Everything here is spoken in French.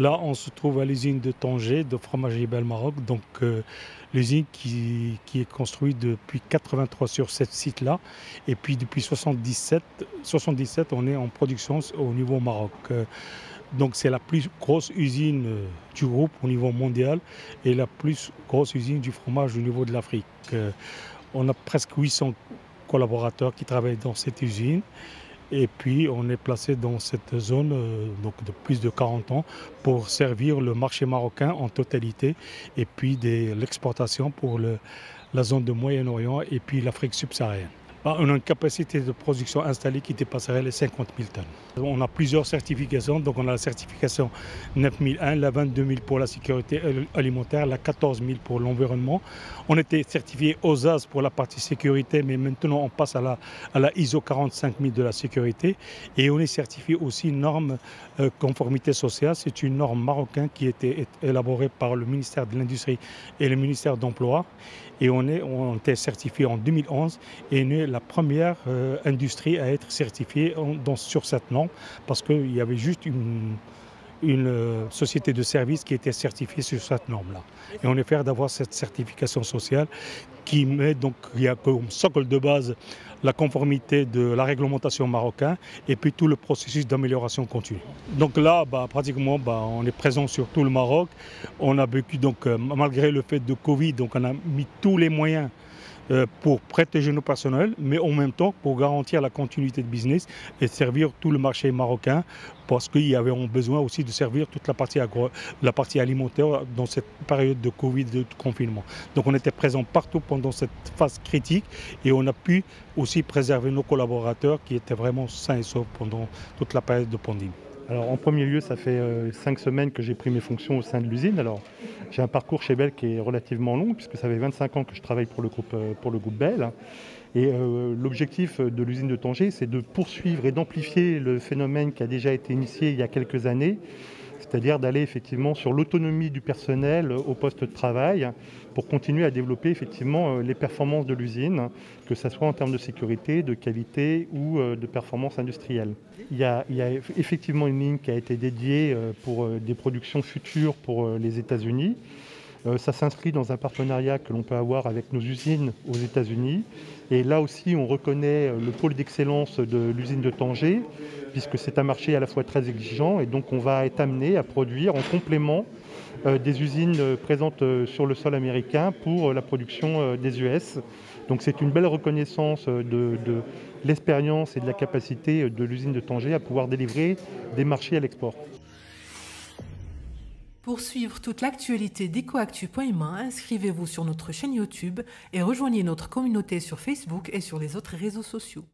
Là, on se trouve à l'usine de Tanger, de Fromagerie Bel Maroc. Donc, euh, l'usine qui, est construite depuis 83 sur ce site-là. Et puis, depuis 77, 77, on est en production au niveau Maroc. Euh, donc, c'est la plus grosse usine euh, du groupe au niveau mondial et la plus grosse usine du fromage au niveau de l'Afrique. On a presque 800 collaborateurs qui travaillent dans cette usine. Et puis on est placé dans cette zone euh, de plus de 40 ans pour servir le marché marocain en totalité et puis l'exportation pour la zone de Moyen-Orient et puis l'Afrique subsaharienne. On a une capacité de production installée qui dépasserait les 50 000 tonnes. On a plusieurs certifications, donc on a la certification 9001, la 22 000 pour la sécurité alimentaire, la 14 000 pour l'environnement. On était certifié OSAS pour la partie sécurité, mais maintenant on passe à la, à la ISO 45 000 de la sécurité. Et on est certifié aussi norme euh, conformité sociale. C'est une norme marocaine qui a été élaborée par le ministère de l'Industrie et le ministère d'Emploi. Et on, est, on était certifié en 2011 et est la première euh, industrie à être certifiée sur cette norme parce qu'il y avait juste une, euh, société de services qui était certifiée sur cette norme-là. Et on est fier d'avoir cette certification sociale qui met donc, il y a comme socle de base la conformité de la réglementation marocaine et puis tout le processus d'amélioration continue. Donc là, bah, pratiquement, bah, on est présent sur tout le Maroc. On a vécu, donc, euh, malgré le fait de Covid, donc on a mis tous les moyens pour protéger nos personnels, mais en même temps pour garantir la continuité de business et servir tout le marché marocain parce qu'il y avait besoin aussi de servir toute la partie, la partie alimentaire dans cette période de Covid, de confinement. Donc on était présent partout pendant cette phase critique et on a pu aussi préserver nos collaborateurs qui étaient vraiment sains et saufs pendant toute la période de pandémie. Alors en premier lieu, ça fait euh, cinq semaines que j'ai pris mes fonctions au sein de l'usine. Alors j'ai un parcours chez Bell qui est relativement long puisque ça fait 25 ans que je travaille pour le groupe, euh, pour le groupe Bell. Et euh, l'objectif de l'usine de Tanger, c'est de poursuivre et d'amplifier le phénomène qui a déjà été initié il y a quelques années c'est-à-dire d'aller effectivement sur l'autonomie du personnel au poste de travail pour continuer à développer effectivement euh, les performances de l'usine, que ce soit en termes de sécurité, de qualité ou euh, de performance industrielle. Il y, a, effectivement une ligne qui a été dédiée euh, pour des productions futures pour les États-Unis. Ça s'inscrit dans un partenariat que l'on peut avoir avec nos usines aux États-Unis. Et là aussi, on reconnaît le pôle d'excellence de l'usine de Tanger, puisque c'est un marché à la fois très exigeant et donc on va être amené à produire en complément euh, des usines euh, présentes euh, sur le sol américain pour la production des US. Donc c'est une belle reconnaissance de, l'expérience et de la capacité de l'usine de Tanger à pouvoir délivrer des marchés à l'export. Pour suivre toute l'actualité d'EcoActu.ma, inscrivez-vous sur notre chaîne YouTube et rejoignez notre communauté sur Facebook et sur les autres réseaux sociaux.